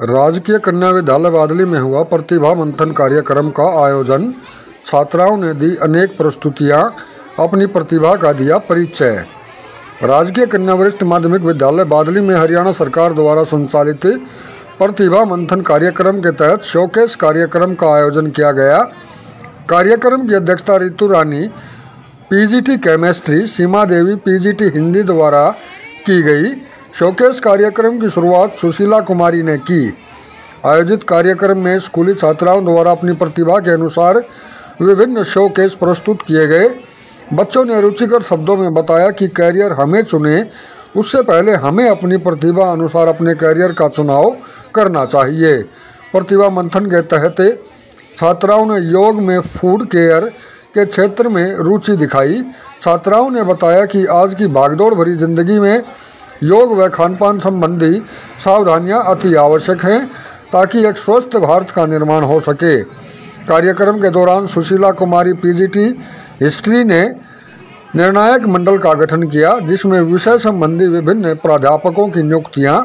राजकीय कन्या विद्यालय बादली में हुआ प्रतिभा मंथन कार्यक्रम का आयोजन। छात्राओं ने दी अनेक प्रस्तुतियाँ, अपनी प्रतिभा का दिया परिचय। राजकीय कन्या वरिष्ठ माध्यमिक विद्यालय बादली में हरियाणा सरकार द्वारा संचालित प्रतिभा मंथन कार्यक्रम के तहत शोकेस कार्यक्रम का आयोजन किया गया। कार्यक्रम की अध्यक्षता Ritu Rani, PGT chemistry, Seema Devi, PGT Hindi द्वारा की गई। शोकेस कार्यक्रम की शुरुआत सुशीला कुमारी ने की। आयोजित कार्यक्रम में स्कूली छात्राओं द्वारा अपनी प्रतिभा के अनुसार विभिन्न शोकेस प्रस्तुत किए गए। बच्चों ने रुचिकर शब्दों में बताया कि कैरियर हमें चुने, उससे पहले हमें अपनी प्रतिभा अनुसार अपने कैरियर का चुनाव करना चाहिए। प्रतिभा मंथन के तहत छात्राओं ने योग में फ़ूड केयर के क्षेत्र में रुचि दिखाई। छात्राओं ने बताया कि आज की भागदौड़ भरी ज़िंदगी में योग व खान पान संबंधी सावधानियाँ अति आवश्यक हैं ताकि एक स्वस्थ भारत का निर्माण हो सके। कार्यक्रम के दौरान सुशीला कुमारी, पीजीटी, हिस्ट्री ने निर्णायक मंडल का गठन किया, जिसमें विषय संबंधी विभिन्न प्राध्यापकों की नियुक्तियाँ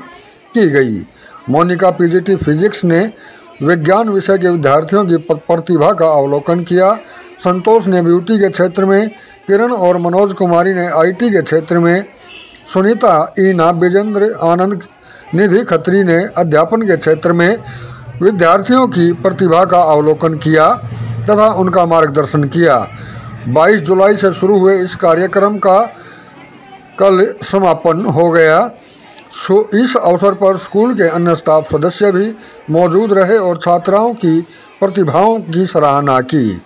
की गई। मोनिका, पीजीटी फिजिक्स ने विज्ञान विषय के विद्यार्थियों की प्रतिभा का अवलोकन किया। संतोष ने ब्यूटी के क्षेत्र में, किरण और मनोज कुमारी ने आईटी के क्षेत्र में सुनीता, ईना विजेंद्र आनंद, निधि खत्री ने अध्यापन के क्षेत्र में विद्यार्थियों की प्रतिभा का अवलोकन किया तथा उनका मार्गदर्शन किया। 22 जुलाई से शुरू हुए इस कार्यक्रम का कल समापन हो गया। इस अवसर पर स्कूल के अन्य स्टाफ सदस्य भी मौजूद रहे और छात्राओं की प्रतिभाओं की सराहना की।